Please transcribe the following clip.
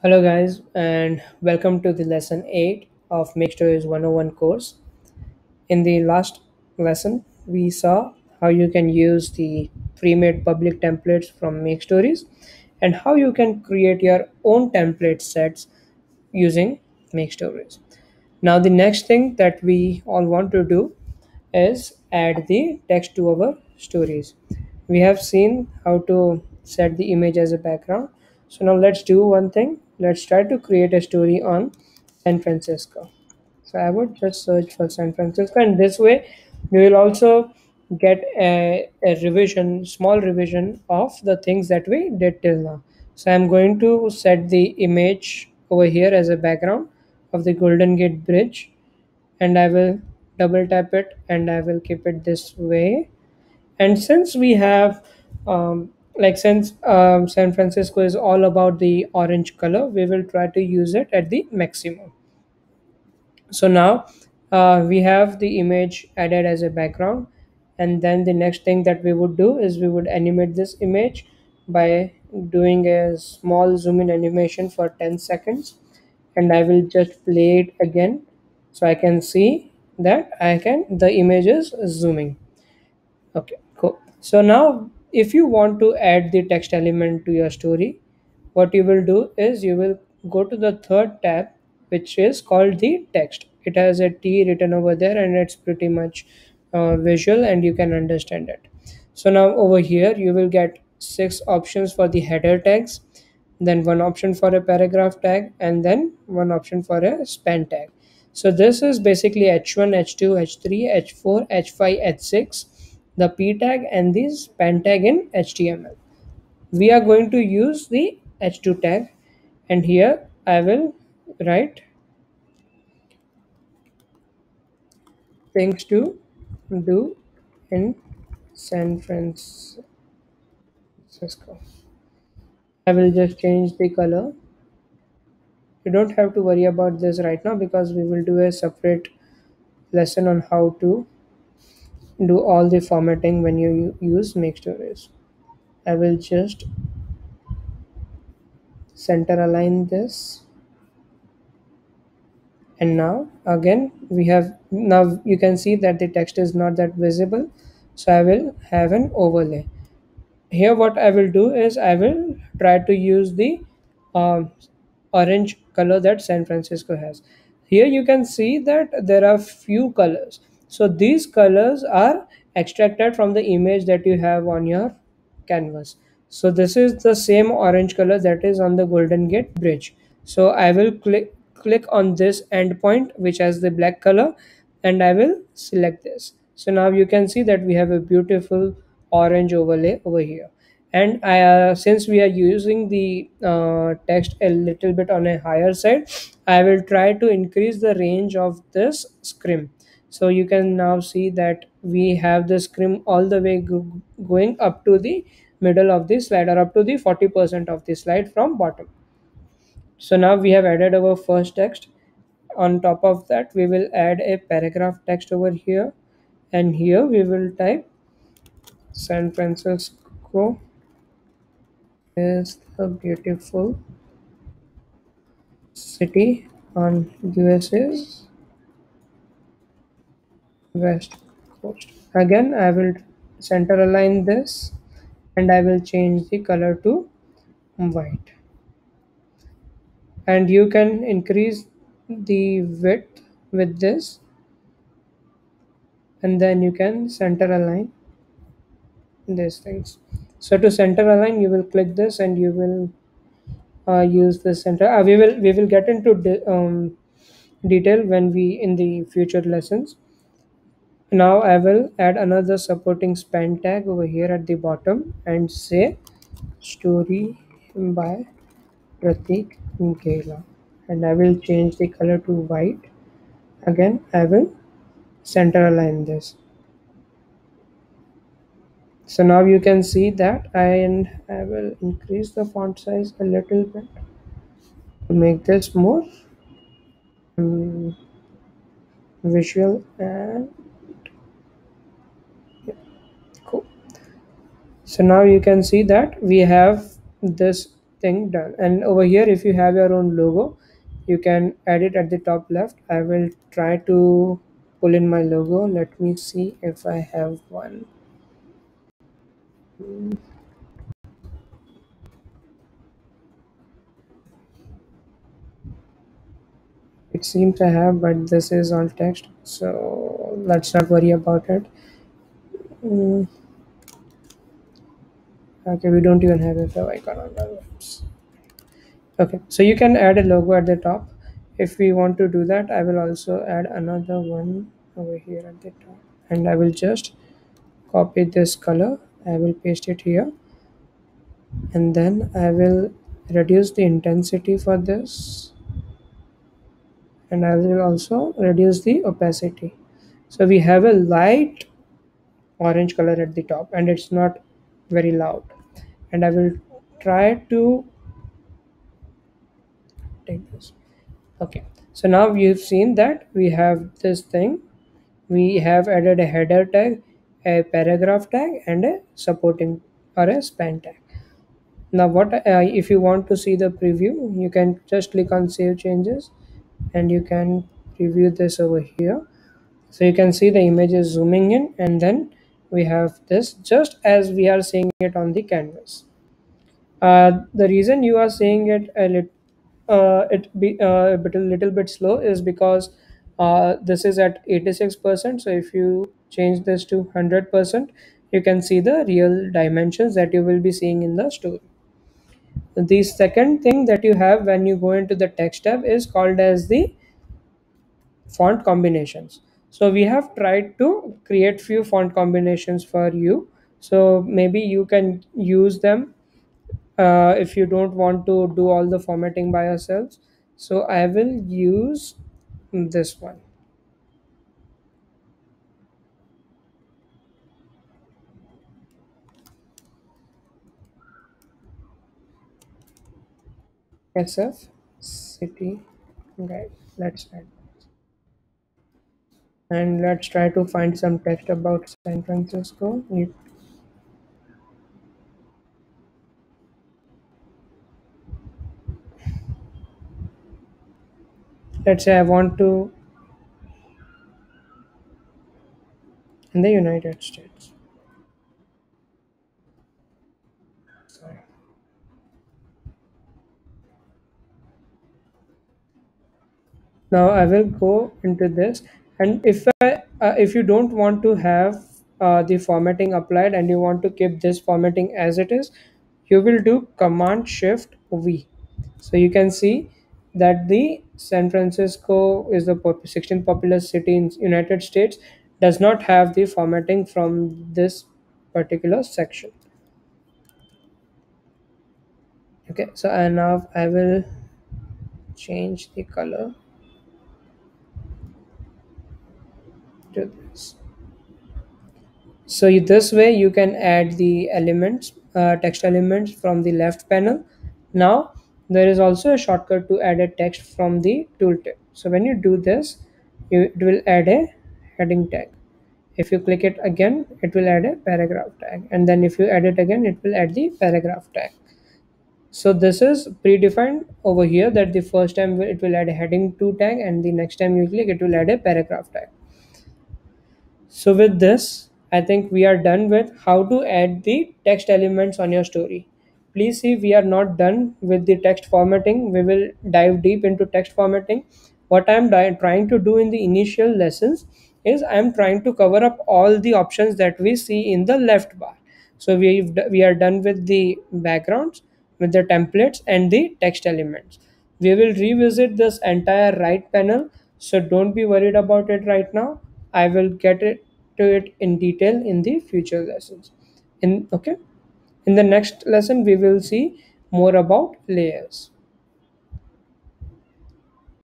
Hello, guys, and welcome to the lesson 8 of MakeStories 101 course. In the last lesson, we saw how you can use the pre made public templates from MakeStories and how you can create your own template sets using MakeStories. Now, the next thing that we all want to do is add the text to our stories. We have seen how to set the image as a background. So now let's do one thing. Let's try to create a story on San Francisco. So I would just search for San Francisco, and this way we will also get a, a revision, small revision of the things that we did till now. So I'm going to set the image over here as a background of the Golden Gate Bridge and I will double tap it and I will keep it this way. And since we have, um, like, since um, San Francisco is all about the orange color, we will try to use it at the maximum. So now uh, we have the image added as a background. And then the next thing that we would do is we would animate this image by doing a small zoom in animation for 10 seconds and I will just play it again so I can see that I can the image is zooming. Okay, cool. So now if you want to add the text element to your story, what you will do is you will go to the third tab which is called the text. It has a T written over there and it's pretty much uh, visual and you can understand it. So now over here you will get six options for the header tags then one option for a paragraph tag and then one option for a span tag so this is basically h1 h2 h3 h4 h5 h6 the p tag and this span tag in html we are going to use the h2 tag. And here i will write things to do in san francisco. I will just change the color. You don't have to worry about this right now because we will do a separate lesson on how to do all the formatting when you use MakeStories i will just center align this. And now again we have now you can see that the text is not that visible. So i will have an overlay. Here what i will do is i will try to use the um, orange color that san francisco has. Here you can see that there are few colors so these colors are extracted from the image that you have on your canvas. So this is the same orange color that is on the golden gate bridge. So i will click click on this endpoint which has the black color and i will select this. So now you can see that we have a beautiful orange overlay over here. And I, uh, since we are using the uh, text a little bit on a higher side i will try to increase the range of this scrim so you can now see that we have the scrim all the way go- going up to the middle of the slide or up to the 40% of the slide from bottom. So now we have added our first text. On top of that we will add a paragraph text over here. And here we will type san francisco is a beautiful city on USA's west coast. Again, I will center align this and I will change the color to white. And you can increase the width with this and then you can center align these things. So to center align, you will click this and you will uh, use the center. Uh, we will we will get into de- um, detail when we in the future lessons Now I will add another supporting span tag over here at the bottom and say story by Pratik Ghela. And I will change the color to white. Again, I will center align this. So now you can see that I and I will increase the font size a little bit to make this more um, visual and cool. So now you can see that we have this thing done. And over here if you have your own logo you can add it at the top left. I will try to pull in my logo. Let me see if i have one. It seems i have but this is all text so let's not worry about it. Mm, okay we don't even have a icon on our webs okay so you can add a logo at the top. If we want to do that i will also add another one over here at the top. And i will just copy this color. I will paste it here. And then i will reduce the intensity for this. And i will also reduce the opacity. So we have a light orange color at the top and it's not very loud and i will try to take this. Okay. So now you've seen that we have this thing. We have added a header tag a paragraph tag and a supporting or a span tag. Now what uh, if you want to see the preview you can just click on save changes and you can preview this over here. So you can see the image is zooming in and then we have this just as we are seeing it on the canvas uh, the reason you are seeing it a lit, uh, it be uh, a a little bit slow is because uh, this is at 86%. So if you change this to 100%, you can see the real dimensions that you will be seeing in the story. The second thing that you have when you go into the text tab is called as the font combinations. So we have tried to create few font combinations for you. So maybe you can use them uh, if you don't want to do all the formatting by yourselves. So i will use this one. Sf city guide let's add and let's try to find some text about san francisco. You- let's say i want to in the united states. Sorry. Now i will go into this and if I, uh, if you don't want to have uh, the formatting applied and you want to keep this formatting as it is you will do command shift v. So you can see that the san francisco is the 16th populous city in united states does not have the formatting from this particular section. Okay so and now i will change the color this So this way you can add the elements, uh, text elements from the left panel. Now there is also a shortcut to add a text from the tooltip. So when you do this, you, it will add a heading tag. If you click it again, it will add a paragraph tag. And then if you add it again, it will add the paragraph tag. So this is predefined over here that the first time it will add a heading to tag and the next time you click it will add a paragraph tag. So with this, I think we are done with how to add the text elements on your story. Please see we are not done with the text formatting. We will dive deep into text formatting. What I'm trying to do in the initial lessons is I'm trying to cover up all the options that we see in the left bar. So we've we are done with the backgrounds, with the templates and the text elements. We will revisit this entire right panel, so don't be worried about it right now. I will get it to it in detail in the future lessons. In okay, in the next lesson we will see more about layers.